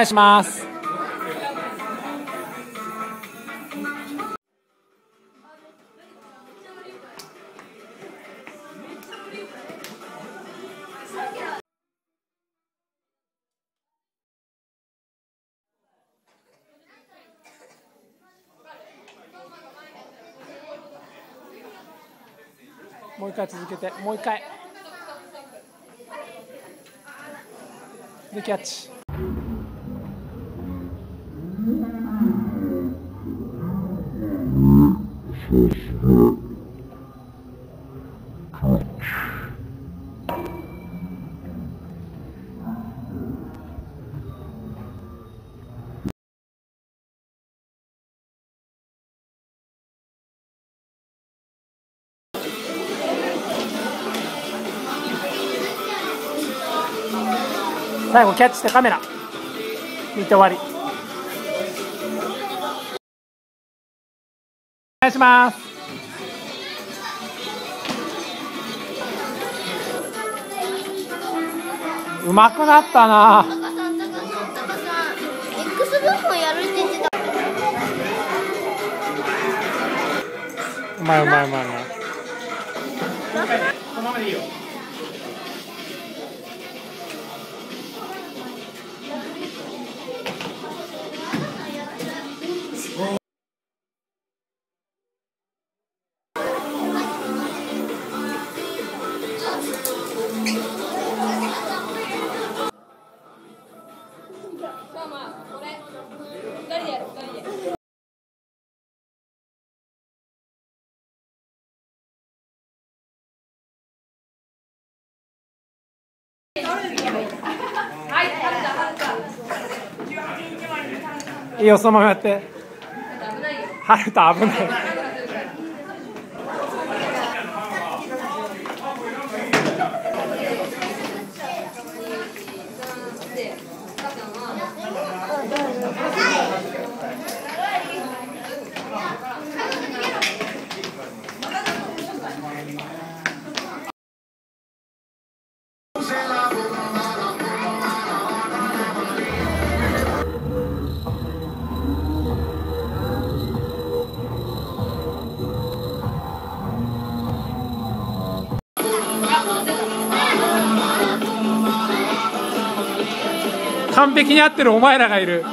願いします。もう一回続けて。もう一回。でキャッチ。最後キャッチしてカメラ。見て終わり。お願いします。うまくなったな。うまいうまいうまいうまいいいよそのままやって。危ないよ。ハルト危ない完璧に合ってるお前らがいる。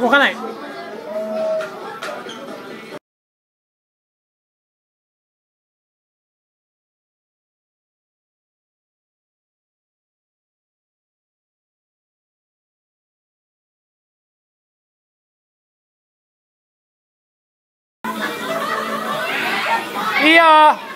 動かない。いいよ